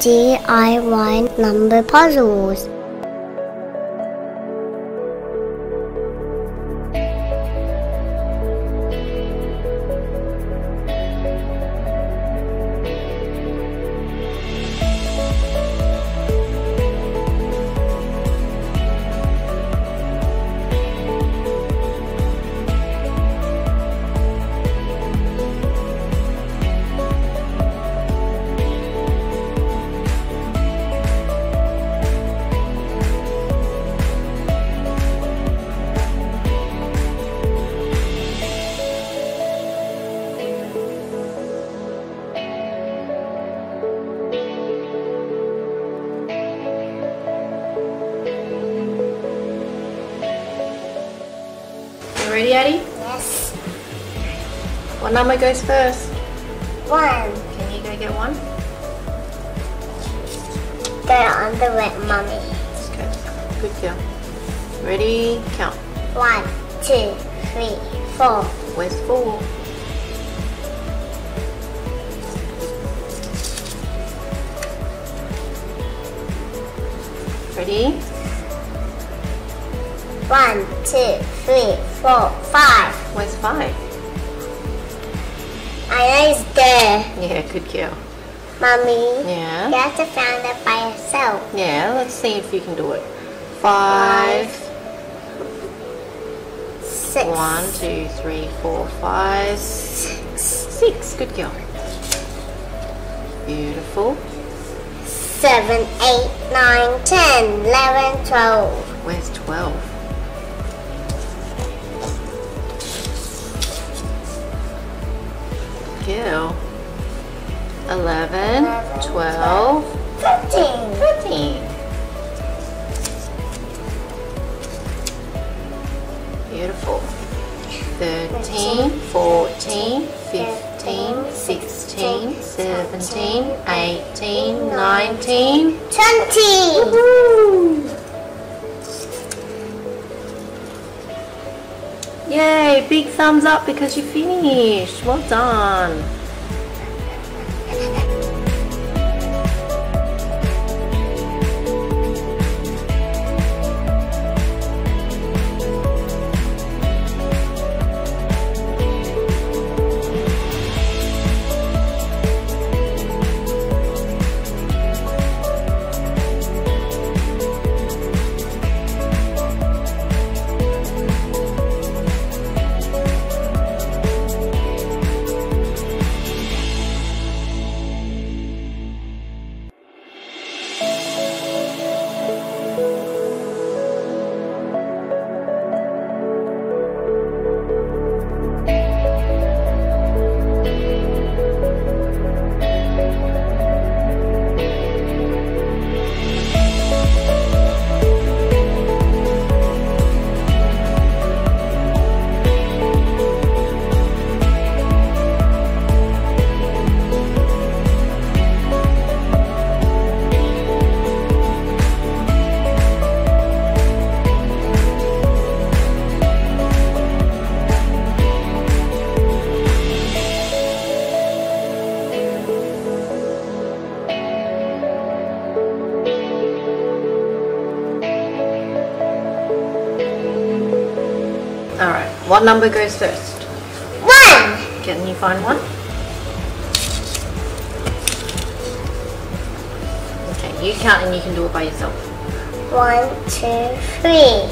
DIY number puzzles. Ready, Addie? Yes. What number goes first? One. Can you go get one? Go on the wet mummy. Okay. Good girl. Ready? Count. One, two, three, four. Where's four? Ready? One, two, three, four, five. Where's five? I know it's there. Yeah, good girl. Mommy. Yeah. You have to find it by yourself. Yeah, let's see if you can do it. Five. Six. One, two, three, four, five, Six. six. Good girl. Beautiful. Seven, eight, nine, ten, eleven, twelve. Where's 12? Girl. 11, 12, Thirteen. 13. Beautiful. 13, 14, 15, 16, 17, 18, 19. Twenty. Yay, big thumbs up because you finished. Well done. What number goes first? One. Can you find one? Okay, you count and you can do it by yourself. One, two, three.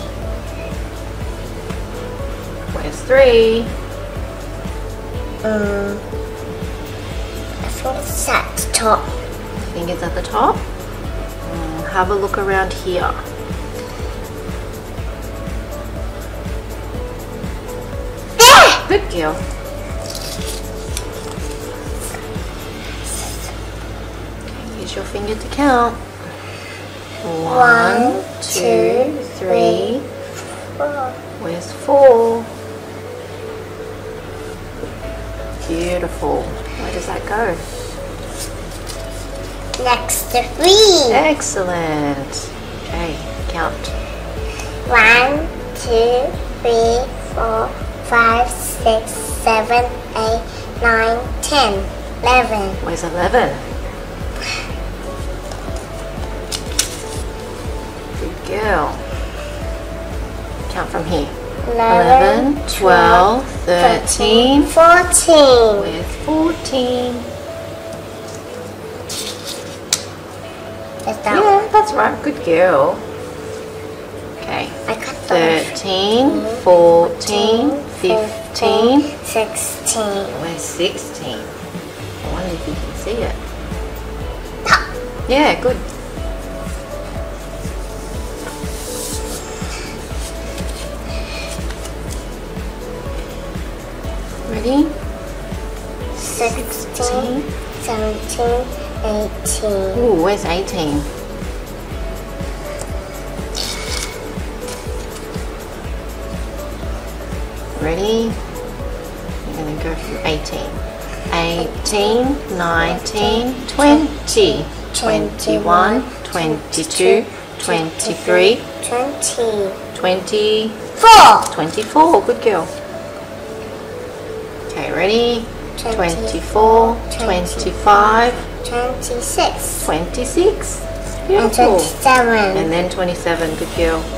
Where's three? Um, I think it's at the top. I think it's at the top. Mm, have a look around here. Good girl. Use your finger to count. One, two, three. Where's four? Beautiful. Where does that go? Next to three. Excellent. Okay, count. One, two, three, four, five, six, seven, eight, nine, ten, eleven. Where's eleven? Good girl. Count from here. 11, 12, 13, 14. With 14. That's that yeah, one. that's right. Good girl. Okay. I cut the 13, 14, 15. 16. Where's 16? I wonder if you can see it. Yeah, good. Ready? 16, 17, 18. Ooh, where's 18? Ready? You're going to go from 18. 18, 19, 20, 21, 22, 23, 20. 20, 4. 24. Good girl. Okay, ready? 24, 25, 26. 26. And Beautiful. 27. And then 27. Good girl.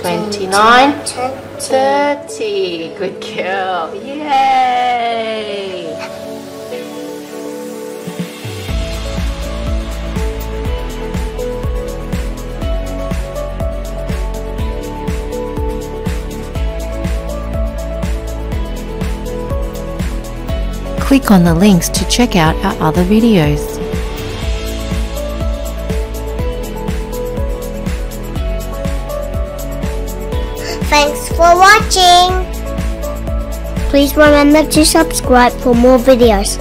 twenty-nine, 30. Good girl. Yay! Click on the links to check out our other videos. Thanks for watching. Please remember to subscribe for more videos.